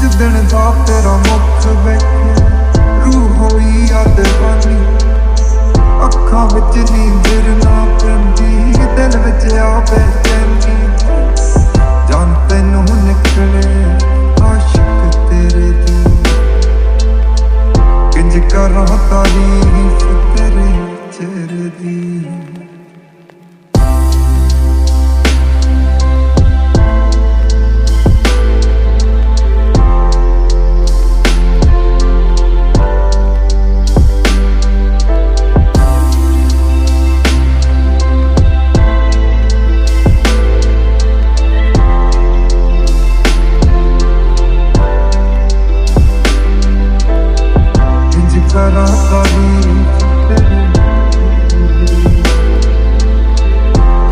ਜਿੱਦਣ ਦਾ ਤੇਰਾ ਮੁਖ ਵੇਖਿਆ ਰੂਹ ਹੋਈ ਆ ਇੰਜ ਕਰਾਂ ਤਾਰੀਫ ਤੇਰੇ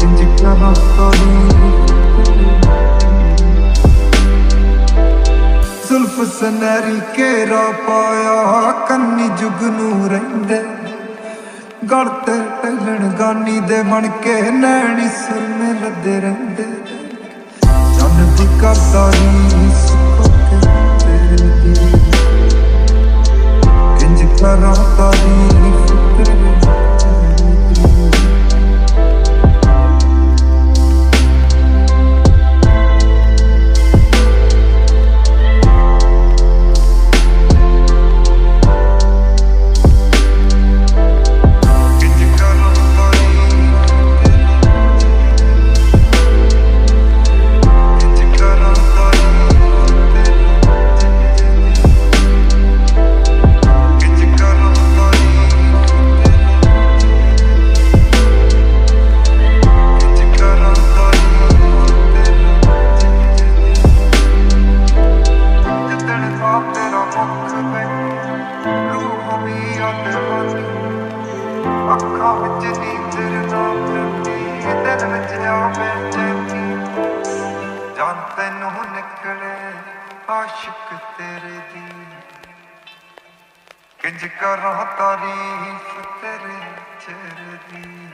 ਇੰਜ ਜ਼ੁਲਫ ਸਨਰੀ ਕੇਰਾ ਪਾਇਆ ਕੰਨੀ ਜੁਗ ਨੂੰ ਰਹਿੰਦੇ ਗੜ ਤੇ ਟੈਲਣ ਗਾਨੀ ਦੇ ਬਣ ਕੇ ਨੈਣੀ ਸੁਰਮੇ ਲੱਦੇ ਰਹਿੰਦੇ। ਚੰਨ ਦੀ ਕਰਤਾਰੀ ਅੱਖਾਂ ਵਿੱਚ ਨੀਂਦਰ ਨਾ ਪੈਂਦੀ ਦਿਲ ਵਿੱਚ ਆ ਬੇਚੈਨੀ ਜਾਨ ਤੈਨੂੰ ਨਿਕਲੇ, ਆਸ਼ਿਕ ਤੇਰੇ ਦੀ। ਕਿੰਜ ਕਰਾਂ ਤਾਰੀਫ ਤੇਰੇ ਚਿਹਰੇ ਦੀ